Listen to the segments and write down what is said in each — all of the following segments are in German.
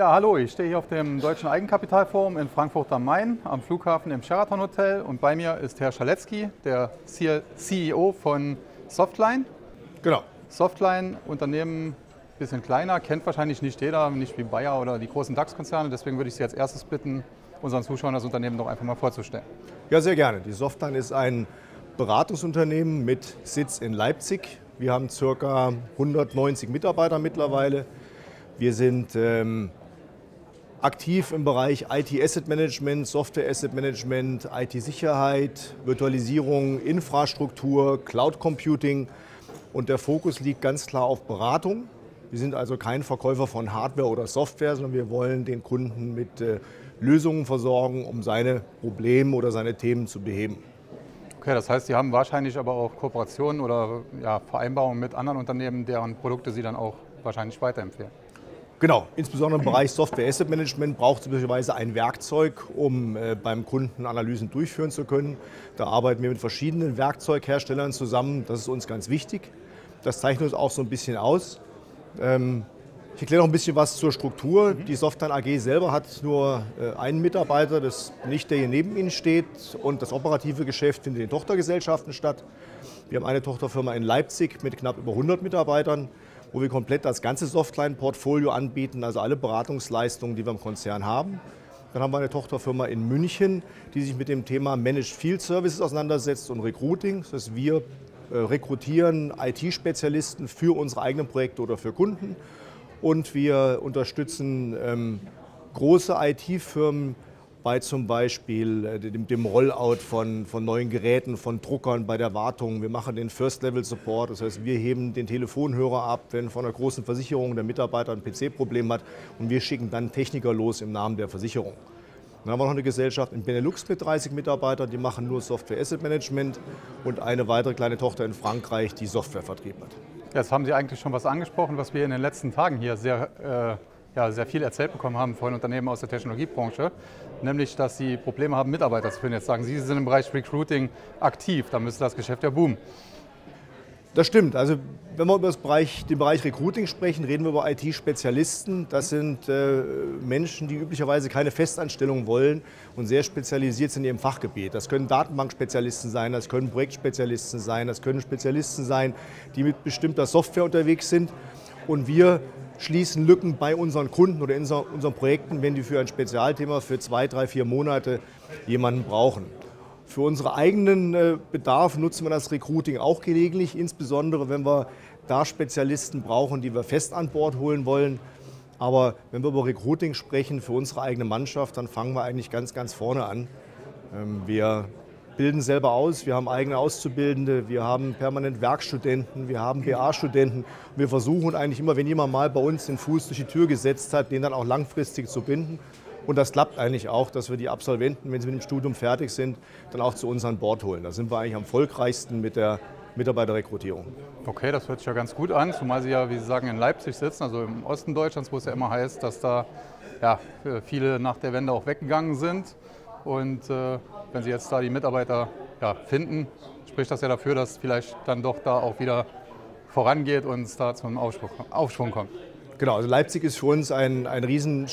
Ja, hallo, ich stehe hier auf dem Deutschen Eigenkapitalforum in Frankfurt am Main am Flughafen im Sheraton Hotel und bei mir ist Herr Schaletzky, der CEO von Softline. Genau. Softline, Unternehmen ein bisschen kleiner, kennt wahrscheinlich nicht jeder, nicht wie Bayer oder die großen DAX-Konzerne. Deswegen würde ich Sie als erstes bitten, unseren Zuschauern das Unternehmen doch einfach mal vorzustellen. Ja, sehr gerne. Die Softline ist ein Beratungsunternehmen mit Sitz in Leipzig. Wir haben ca. 190 Mitarbeiter mittlerweile. Wir sind ähm, aktiv im Bereich IT Asset Management, Software Asset Management, IT-Sicherheit, Virtualisierung, Infrastruktur, Cloud Computing und der Fokus liegt ganz klar auf Beratung. Wir sind also kein Verkäufer von Hardware oder Software, sondern wir wollen den Kunden mit äh, Lösungen versorgen, um seine Probleme oder seine Themen zu beheben. Okay, das heißt, Sie haben wahrscheinlich aber auch Kooperationen oder ja, Vereinbarungen mit anderen Unternehmen, deren Produkte Sie dann auch wahrscheinlich weiterempfehlen. Genau, insbesondere im Bereich Software Asset Management braucht es möglicherweise ein Werkzeug, um äh, beim Kunden Analysen durchführen zu können. Da arbeiten wir mit verschiedenen Werkzeugherstellern zusammen. Das ist uns ganz wichtig. Das zeichnet uns auch so ein bisschen aus. Ähm, ich erkläre noch ein bisschen was zur Struktur. Die Softline AG selber hat nur äh, einen Mitarbeiter, das nicht der hier neben Ihnen steht. Und das operative Geschäft findet in Tochtergesellschaften statt. Wir haben eine Tochterfirma in Leipzig mit knapp über 100 Mitarbeitern wo wir komplett das ganze Softline-Portfolio anbieten, also alle Beratungsleistungen, die wir im Konzern haben. Dann haben wir eine Tochterfirma in München, die sich mit dem Thema Managed Field Services auseinandersetzt und Recruiting. Das heißt, wir äh, rekrutieren IT-Spezialisten für unsere eigenen Projekte oder für Kunden. Und wir unterstützen ähm, große IT-Firmen bei zum Beispiel äh, dem, Rollout von, von, neuen Geräten, von Druckern bei der Wartung. Wir machen den First-Level-Support, das heißt, wir heben den Telefonhörer ab, wenn von einer großen Versicherung der Mitarbeiter ein PC-Problem hat und wir schicken dann Techniker los im Namen der Versicherung. Dann haben wir noch eine Gesellschaft in Benelux mit 30 Mitarbeitern, die machen nur Software Asset Management und eine weitere kleine Tochter in Frankreich, die Software vertrieben hat. Jetzt haben Sie eigentlich schon was angesprochen, was wir in den letzten Tagen hier sehr äh ja, sehr viel erzählt bekommen haben von Unternehmen aus der Technologiebranche, nämlich dass sie Probleme haben, Mitarbeiter zu finden. Jetzt sagen Sie, Sie sind im Bereich Recruiting aktiv, da müsste das Geschäft ja boomen. Das stimmt. Also wenn wir über Bereich, den Bereich Recruiting sprechen, reden wir über IT-Spezialisten. Das sind äh, Menschen, die üblicherweise keine Festanstellung wollen und sehr spezialisiert sind in ihrem Fachgebiet. Das können Datenbankspezialisten sein, das können Projektspezialisten sein, das können Spezialisten sein, die mit bestimmter Software unterwegs sind. Und wir schließen Lücken bei unseren Kunden oder in unseren Projekten, wenn die für ein Spezialthema für zwei, drei, vier Monate jemanden brauchen. Für unsere eigenen äh, Bedarf nutzen wir das Recruiting auch gelegentlich, insbesondere wenn wir da Spezialisten brauchen, die wir fest an Bord holen wollen. Aber wenn wir über Recruiting sprechen für unsere eigene Mannschaft, dann fangen wir eigentlich ganz, ganz vorne an. Ähm, wir bilden selber aus, wir haben eigene Auszubildende, wir haben permanent Werkstudenten, wir haben BA-Studenten. Wir versuchen eigentlich immer, wenn jemand mal bei uns den Fuß durch die Tür gesetzt hat, den dann auch langfristig zu binden. Und das klappt eigentlich auch, dass wir die Absolventen, wenn sie mit dem Studium fertig sind, dann auch zu uns an Bord holen. Da sind wir eigentlich am erfolgreichsten mit der Mitarbeiterrekrutierung. Okay, das hört sich ja ganz gut an, zumal Sie ja, wie Sie sagen, in Leipzig sitzen, also im Osten Deutschlands, wo es ja immer heißt, dass da ja, viele nach der Wende auch weggegangen sind. Und äh, wenn Sie jetzt da die Mitarbeiter ja, finden, spricht das ja dafür, dass vielleicht dann doch da auch wieder vorangeht und es da zum Aufschwung, Aufschwung kommt. Genau, also Leipzig ist für uns ein, ein riesen.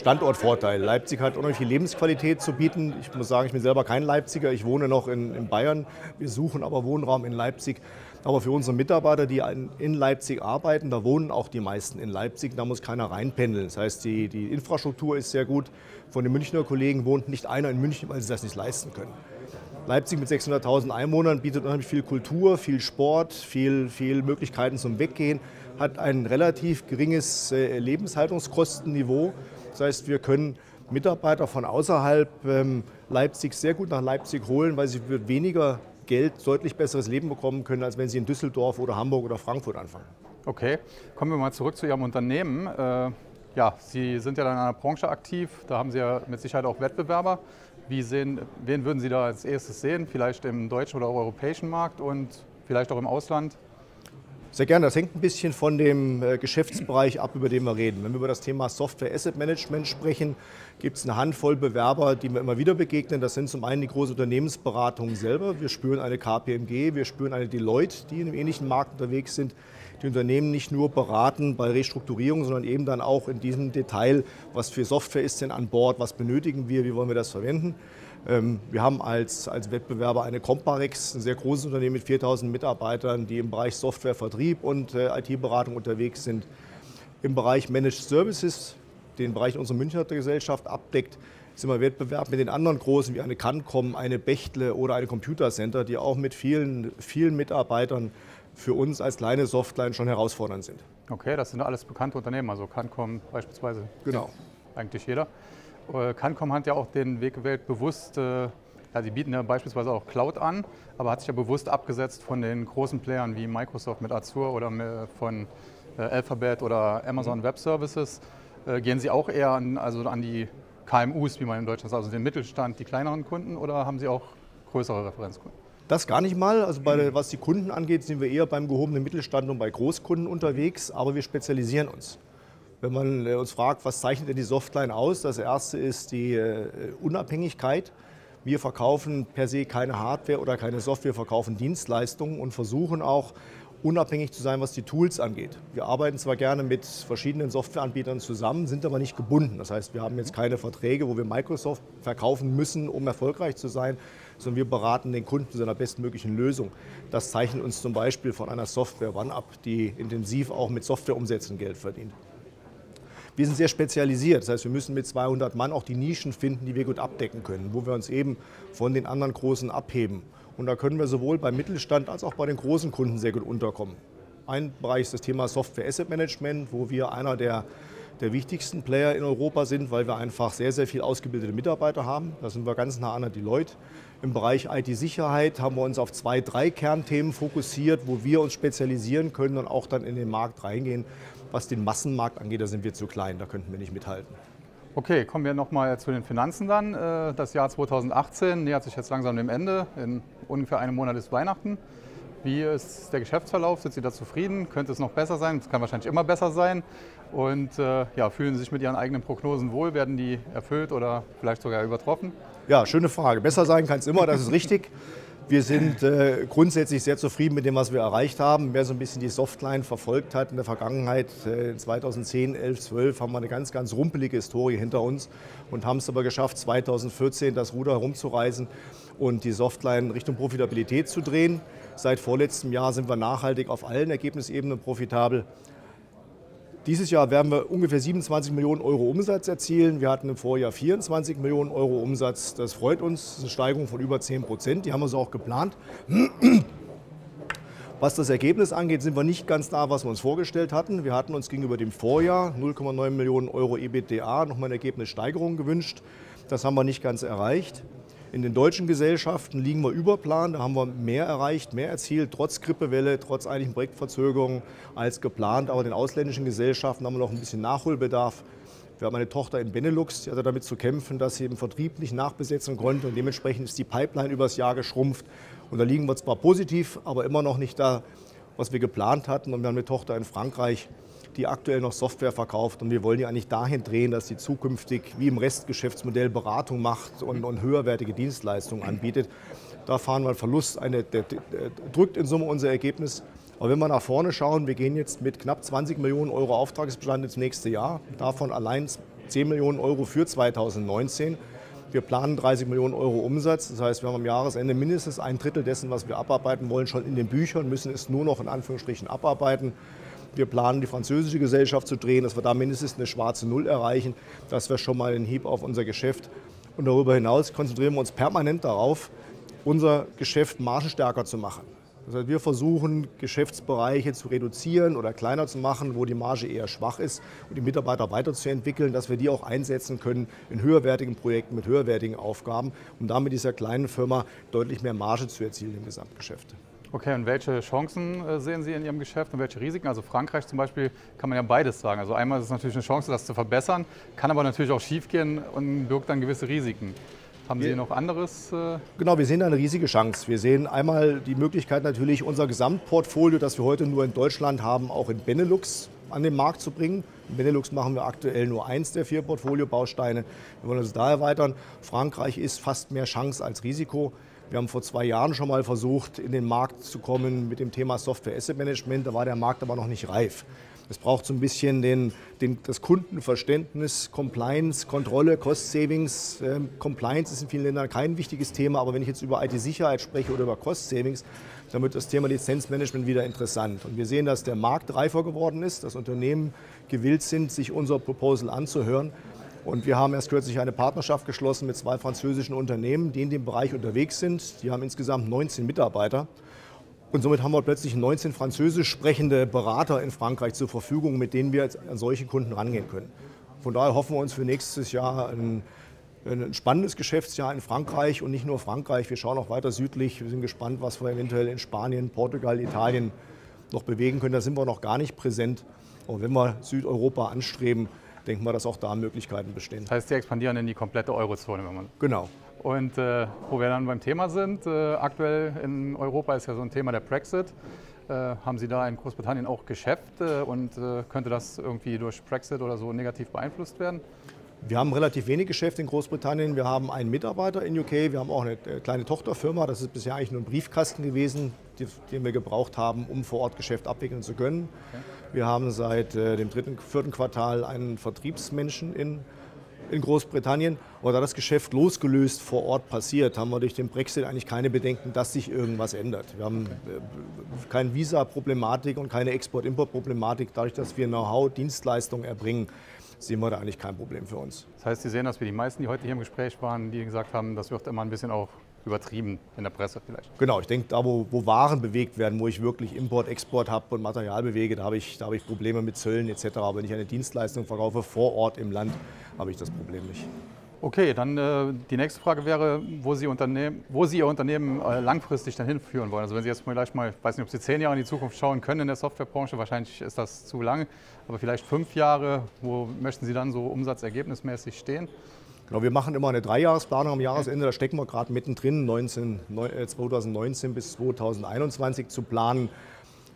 Leipzig hat unheimlich viel Lebensqualität zu bieten. Ich muss sagen, ich bin selber kein Leipziger, ich wohne noch in, in Bayern. Wir suchen aber Wohnraum in Leipzig. Aber für unsere Mitarbeiter, die in Leipzig arbeiten, da wohnen auch die meisten in Leipzig, da muss keiner reinpendeln. Das heißt, die, die Infrastruktur ist sehr gut. Von den Münchner Kollegen wohnt nicht einer in München, weil sie das nicht leisten können. Leipzig mit 600.000 Einwohnern bietet unheimlich viel Kultur, viel Sport, viel, viel Möglichkeiten zum Weggehen, hat ein relativ geringes äh, Lebenshaltungskostenniveau. Das heißt, wir können Mitarbeiter von außerhalb ähm, Leipzig sehr gut nach Leipzig holen, weil sie für weniger Geld deutlich besseres Leben bekommen können, als wenn sie in Düsseldorf oder Hamburg oder Frankfurt anfangen. Okay, kommen wir mal zurück zu Ihrem Unternehmen. Äh, ja, Sie sind ja in einer Branche aktiv, da haben Sie ja mit Sicherheit auch Wettbewerber. Wie sehen, wen würden Sie da als erstes sehen? Vielleicht im deutschen oder europäischen Markt und vielleicht auch im Ausland? Sehr gerne. Das hängt ein bisschen von dem äh, Geschäftsbereich ab, über den wir reden. Wenn wir über das Thema Software Asset Management sprechen, gibt es eine Handvoll Bewerber, die mir immer wieder begegnen. Das sind zum einen die großen Unternehmensberatungen selber. Wir spüren eine KPMG, wir spüren eine Deloitte, die in einem ähnlichen Markt unterwegs sind. Die Unternehmen nicht nur beraten bei Restrukturierung, sondern eben dann auch in diesem Detail, was für Software ist denn an Bord, was benötigen wir, wie wollen wir das verwenden. Ähm, wir haben als, als Wettbewerber eine Comparex, ein sehr großes Unternehmen mit 4000 Mitarbeitern, die im Bereich Softwarevertrieb und äh, IT-Beratung unterwegs sind. Im Bereich Managed Services, den Bereich unserer Münchner Gesellschaft abdeckt, sind wir Wettbewerb mit den anderen großen wie eine Cancom, eine Bechtle oder eine Computer Center, die auch mit vielen, vielen Mitarbeitern für uns als kleine Softline schon herausfordernd sind. Okay, das sind alles bekannte Unternehmen, also Cancom beispielsweise. Genau. Eigentlich jeder. Äh, Cancom hat ja auch den Weg gewählt, bewusst, äh, ja, sie bieten ja beispielsweise auch Cloud an, aber hat sich ja bewusst abgesetzt von den großen Playern wie Microsoft mit Azure oder von äh, Alphabet oder Amazon Web Services. Gehen Sie auch eher an, also an die KMUs, wie man in Deutschland sagt, also den Mittelstand, die kleineren Kunden oder haben Sie auch größere Referenzkunden? Das gar nicht mal. Also bei, was die Kunden angeht, sind wir eher beim gehobenen Mittelstand und bei Großkunden unterwegs, aber wir spezialisieren uns. Wenn man äh, uns fragt, was zeichnet denn die Softline aus? Das erste ist die äh, Unabhängigkeit. Wir verkaufen per se keine Hardware oder keine Software, wir verkaufen Dienstleistungen und versuchen auch unabhängig zu sein, was die Tools angeht. Wir arbeiten zwar gerne mit verschiedenen Softwareanbietern zusammen, sind aber nicht gebunden. Das heißt, wir haben jetzt keine Verträge, wo wir Microsoft verkaufen müssen, um erfolgreich zu sein, sondern wir beraten den Kunden zu seiner bestmöglichen Lösung. Das zeichnet uns zum Beispiel von einer Software One ab, die intensiv auch mit Softwareumsätzen Geld verdient. Wir sind sehr spezialisiert, das heißt, wir müssen mit 200 Mann auch die Nischen finden, die wir gut abdecken können, wo wir uns eben von den anderen Großen abheben. Und da können wir sowohl beim Mittelstand als auch bei den großen Kunden sehr gut unterkommen. Ein Bereich ist das Thema Software Asset Management, wo wir einer der, der wichtigsten Player in Europa sind, weil wir einfach sehr, sehr viel ausgebildete Mitarbeiter haben. Da sind wir ganz nah an der Deloitte. Im Bereich IT-Sicherheit haben wir uns auf zwei, drei Kernthemen fokussiert, wo wir uns spezialisieren können und auch dann in den Markt reingehen. Was den Massenmarkt angeht, da sind wir zu klein, da könnten wir nicht mithalten. Okay, kommen wir nochmal zu den Finanzen dann. Äh, das Jahr 2018 nähert sich jetzt langsam dem Ende. In ungefähr einem Monat ist Weihnachten. Wie ist der Geschäftsverlauf? Sind Sie da zufrieden? Könnte es noch besser sein? Es kann wahrscheinlich immer besser sein. Und äh, ja, fühlen Sie sich mit Ihren eigenen Prognosen wohl? Werden die erfüllt oder vielleicht sogar übertroffen? Ja, schöne Frage. Besser sein kann es immer, das ist richtig. Wir sind äh, grundsätzlich sehr zufrieden mit dem, was wir erreicht haben. Wer so ein bisschen die Softline verfolgt hat in der Vergangenheit, äh, 2010, 11, 12, haben wir eine ganz, ganz rumpelige Historie hinter uns und haben es aber geschafft, 2014 das Ruder herumzureißen und die Softline Richtung Profitabilität zu drehen. Seit vorletztem Jahr sind wir nachhaltig auf allen Ergebnisebenen profitabel. Dieses Jahr werden wir ungefähr 27 Millionen Euro Umsatz erzielen. Wir hatten im Vorjahr 24 Millionen Euro Umsatz. Das freut uns. Das ist eine Steigerung von über 10 Prozent. Die haben wir so auch geplant. Was das Ergebnis angeht, sind wir nicht ganz da, was wir uns vorgestellt hatten. Wir hatten uns gegenüber dem Vorjahr 0,9 Millionen Euro EBITDA nochmal eine Ergebnissteigerung gewünscht. Das haben wir nicht ganz erreicht. In den deutschen Gesellschaften liegen wir über Plan, da haben wir mehr erreicht, mehr erzielt, trotz Grippewelle, trotz einigen Projektverzögerungen als geplant. Aber in den ausländischen Gesellschaften haben wir noch ein bisschen Nachholbedarf. Wir haben eine Tochter in Benelux, die hatte damit zu kämpfen, dass sie im Vertrieb nicht nachbesetzen konnte und dementsprechend ist die Pipeline übers Jahr geschrumpft. Und da liegen wir zwar positiv, aber immer noch nicht da, was wir geplant hatten. Und wir haben eine Tochter in Frankreich, die aktuell noch Software verkauft. Und wir wollen die eigentlich dahin drehen, dass sie zukünftig wie im Restgeschäftsmodell Beratung macht und, und höherwertige Dienstleistungen anbietet. Da fahren wir einen Verlust, eine, der, der, der drückt in Summe unser Ergebnis. Aber wenn wir nach vorne schauen, wir gehen jetzt mit knapp 20 Millionen Euro Auftragsbestand ins nächste Jahr, davon allein 10 Millionen Euro für 2019. Wir planen 30 Millionen Euro Umsatz. Das heißt, wir haben am Jahresende mindestens ein Drittel dessen, was wir abarbeiten wollen, schon in den Büchern, müssen es nur noch in Anführungsstrichen abarbeiten. Wir planen, die französische Gesellschaft zu drehen, dass wir da mindestens eine schwarze Null erreichen. Das wäre schon mal ein Hieb auf unser Geschäft. Und darüber hinaus konzentrieren wir uns permanent darauf, unser Geschäft margenstärker zu machen. Das heißt, wir versuchen, Geschäftsbereiche zu reduzieren oder kleiner zu machen, wo die Marge eher schwach ist und die Mitarbeiter weiterzuentwickeln, dass wir die auch einsetzen können in höherwertigen Projekten mit höherwertigen Aufgaben, um damit dieser kleinen Firma deutlich mehr Marge zu erzielen im Gesamtgeschäft. Okay, und welche Chancen äh, sehen Sie in Ihrem Geschäft und welche Risiken? Also Frankreich zum Beispiel kann man ja beides sagen. Also einmal ist es natürlich eine Chance, das zu verbessern, kann aber natürlich auch schiefgehen und birgt dann gewisse Risiken. Haben Sie noch anderes? Äh genau, wir sehen da eine riesige Chance. Wir sehen einmal die Möglichkeit natürlich, unser Gesamtportfolio, das wir heute nur in Deutschland haben, auch in Benelux an den Markt zu bringen. In Benelux machen wir aktuell nur eins der vier Portfolio-Bausteine. Wir wollen uns da erweitern. Frankreich ist fast mehr Chance als Risiko. Wir haben vor zwei Jahren schon mal versucht, in den Markt zu kommen mit dem Thema Software Asset Management. Da war der Markt aber noch nicht reif. Es braucht so ein bisschen den, den, das Kundenverständnis, Compliance, Kontrolle, Cost Savings. Ähm, Compliance ist in vielen Ländern kein wichtiges Thema, aber wenn ich jetzt über IT-Sicherheit spreche oder über Cost Savings, dann wird das Thema Lizenzmanagement wieder interessant. Und wir sehen, dass der Markt reifer geworden ist, dass Unternehmen gewillt sind, sich unser Proposal anzuhören. Und wir haben erst kürzlich eine Partnerschaft geschlossen mit zwei französischen Unternehmen, die in dem Bereich unterwegs sind. Die haben insgesamt 19 Mitarbeiter. Und somit haben wir plötzlich 19 französisch sprechende Berater in Frankreich zur Verfügung, mit denen wir an solche Kunden rangehen können. Von daher hoffen wir uns für nächstes Jahr ein, ein spannendes Geschäftsjahr in Frankreich und nicht nur Frankreich. Wir schauen auch weiter südlich. Wir sind gespannt, was wir eventuell in Spanien, Portugal, Italien noch bewegen können. Da sind wir noch gar nicht präsent. Aber wenn wir Südeuropa anstreben, denken wir, dass auch da Möglichkeiten bestehen. Das heißt, Sie expandieren in die komplette Eurozone, wenn man. Genau. Und äh, wo wir dann beim Thema sind, äh, aktuell in Europa ist ja so ein Thema der Brexit. Äh, haben Sie da in Großbritannien auch Geschäfte und äh, könnte das irgendwie durch Brexit oder so negativ beeinflusst werden? Wir haben relativ wenig Geschäfte in Großbritannien. Wir haben einen Mitarbeiter in UK. Wir haben auch eine äh, kleine Tochterfirma. Das ist bisher eigentlich nur ein Briefkasten gewesen, den wir gebraucht haben, um vor Ort Geschäft abwickeln zu können. Okay. Wir haben seit äh, dem dritten, vierten Quartal einen Vertriebsmenschen in in Großbritannien. Aber da das Geschäft losgelöst vor Ort passiert, haben wir durch den Brexit eigentlich keine Bedenken, dass sich irgendwas ändert. Wir haben äh, keine Visa-Problematik und keine Export-Import-Problematik. Dadurch, dass wir Know-how, Dienstleistungen erbringen, sehen wir da eigentlich kein Problem für uns. Das heißt, Sie sehen, dass wir die meisten, die heute hier im Gespräch waren, die gesagt haben, das wird immer ein bisschen auch übertrieben in der Presse vielleicht. Genau, ich denke, da wo, wo, Waren bewegt werden, wo ich wirklich Import, Export habe und Material bewege, da habe ich, hab ich Probleme mit Zöllen etc. Aber wenn ich eine Dienstleistung verkaufe vor Ort im Land, habe ich das Problem nicht. Okay, dann äh, die nächste Frage wäre, wo Sie, wo Sie Ihr Unternehmen äh, langfristig dann hinführen wollen. Also wenn Sie jetzt vielleicht mal, ich weiß nicht, ob Sie zehn Jahre in die Zukunft schauen können in der Softwarebranche, wahrscheinlich ist das zu lang, aber vielleicht fünf Jahre, wo möchten Sie dann so umsatzergebnismäßig stehen? Genau, wir machen immer eine Dreijahresplanung am Jahresende, da stecken wir gerade mittendrin, 19, 2019 äh, bis 2021 zu planen.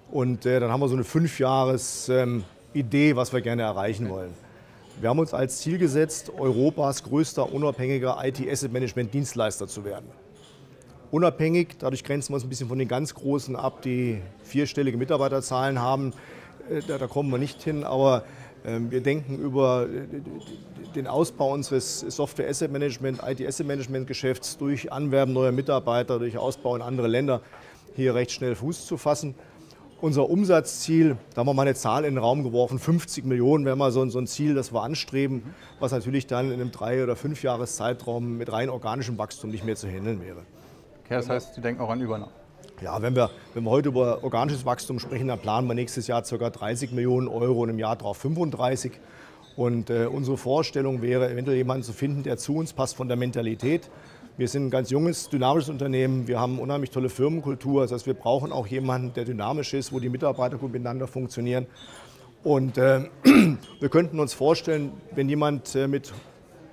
Und äh, dann haben wir so eine Fünfjahres-Idee, ähm, was wir gerne erreichen wollen. Wir haben uns als Ziel gesetzt, Europas größter unabhängiger IT-Asset-Management-Dienstleister zu werden. Unabhängig, dadurch grenzen wir uns ein bisschen von den ganz Großen ab, die vierstellige Mitarbeiterzahlen haben. Äh, da, da kommen wir nicht hin, aber wir denken über äh, den Ausbau unseres Software Asset Management, IT Asset Management Geschäfts durch Anwerben neuer Mitarbeiter, durch Ausbau in andere Länder hier recht schnell Fuß zu fassen. Unser Umsatzziel, da haben wir mal eine Zahl in den Raum geworfen, 50 Millionen wäre mal so, ein Ziel, das wir anstreben, was natürlich dann in einem drei- oder fünf Jahres Zeitraum mit rein organischem Wachstum nicht mehr zu handeln wäre. Okay, das heißt, Sie denken auch an Übernahme. Ja, wenn wir, wenn wir heute über organisches Wachstum sprechen, dann planen wir nächstes Jahr ca. 30 Millionen Euro und im Jahr darauf 35. Und äh, unsere Vorstellung wäre, eventuell jemanden zu finden, der zu uns passt von der Mentalität. Wir sind ein ganz junges, dynamisches Unternehmen. Wir haben unheimlich tolle Firmenkultur. Das heißt, wir brauchen auch jemanden, der dynamisch ist, wo die Mitarbeiter gut miteinander funktionieren. Und äh, wir könnten uns vorstellen, wenn jemand äh, mit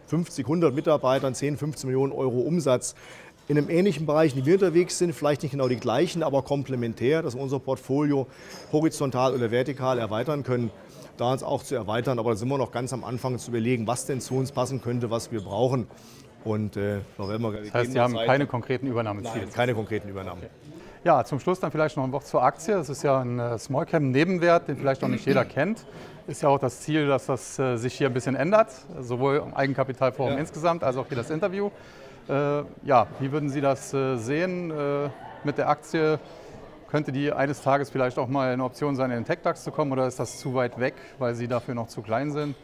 50, 100 Mitarbeitern, 10, 15 Millionen Euro Umsatz in einem ähnlichen Bereich, in dem wir unterwegs sind, vielleicht nicht genau die gleichen, aber komplementär, dass wir unser Portfolio horizontal oder vertikal erweitern können, da uns auch zu erweitern. Aber da sind wir noch ganz am Anfang zu überlegen, was denn zu uns passen könnte, was wir brauchen. Und äh, da werden wir Das heißt, Sie haben Zeit keine konkreten Übernahmeziele? Nein, keine konkreten Übernahmen. Okay. Ja, zum Schluss dann vielleicht noch ein Wort zur Aktie. Das ist ja ein äh, Smallcap-Nebenwert, den vielleicht noch nicht jeder kennt. Ist ja auch das Ziel, dass das äh, sich hier ein bisschen ändert, sowohl Eigenkapitalforum ja. insgesamt als auch hier das Interview. Äh, ja, wie würden Sie das äh, sehen äh, mit der Aktie? Könnte die eines Tages vielleicht auch mal eine Option sein, in den TechDAX zu kommen oder ist das zu weit weg, weil Sie dafür noch zu klein sind?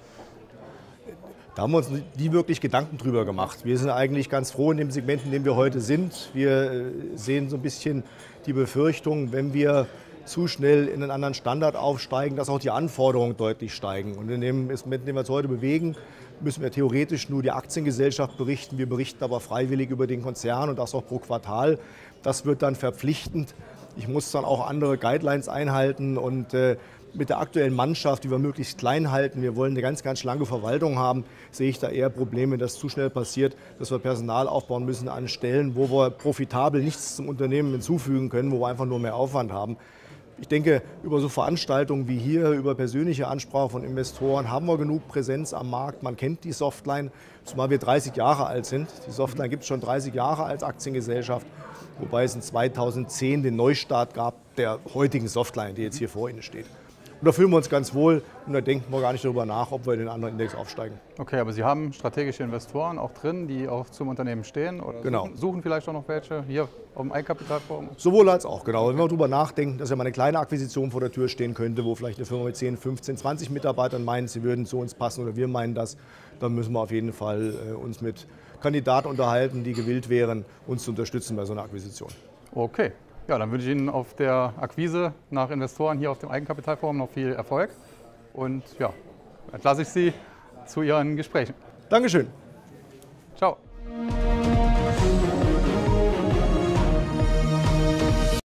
Da haben wir uns nie wirklich Gedanken drüber gemacht. Wir sind eigentlich ganz froh in dem Segment, in dem wir heute sind. Wir sehen so ein bisschen die Befürchtung, wenn wir zu schnell in einen anderen Standard aufsteigen, dass auch die Anforderungen deutlich steigen. Und in dem Segment, in dem wir uns heute bewegen, müssen wir theoretisch nur die Aktiengesellschaft berichten. Wir berichten aber freiwillig über den Konzern und das auch pro Quartal. Das wird dann verpflichtend. Ich muss dann auch andere Guidelines einhalten und äh, mit der aktuellen Mannschaft, die wir möglichst klein halten, wir wollen eine ganz, ganz schlanke Verwaltung haben, sehe ich da eher Probleme, wenn das zu schnell passiert, dass wir Personal aufbauen müssen an Stellen, wo wir profitabel nichts zum Unternehmen hinzufügen können, wo wir einfach nur mehr Aufwand haben. Ich denke, über so Veranstaltungen wie hier, über persönliche Ansprache von Investoren haben wir genug Präsenz am Markt. Man kennt die Softline, zumal wir 30 Jahre alt sind. Die Softline gibt es schon 30 Jahre als Aktiengesellschaft, wobei es in 2010 den Neustart gab der heutigen Softline, die jetzt hier vor Ihnen steht. Und da fühlen wir uns ganz wohl und da denken wir gar nicht darüber nach, ob wir in den anderen Index aufsteigen. Okay, aber Sie haben strategische Investoren auch drin, die auch zum Unternehmen stehen oder genau. suchen, suchen, vielleicht auch noch welche hier auf dem Eigenkapitalforum? Sowohl als auch, genau. Wenn wir darüber nachdenken, dass ja mal eine kleine Akquisition vor der Tür stehen könnte, wo vielleicht eine Firma mit 10, 15, 20 Mitarbeitern meint, sie würden zu uns passen oder wir meinen das, dann müssen wir auf jeden Fall äh, uns mit Kandidaten unterhalten, die gewillt wären, uns zu unterstützen bei so einer Akquisition. Okay, ja, dann wünsche ich Ihnen auf der Akquise nach Investoren hier auf dem Eigenkapitalforum noch viel Erfolg. Und ja, entlasse ich Sie zu Ihren Gesprächen. Dankeschön.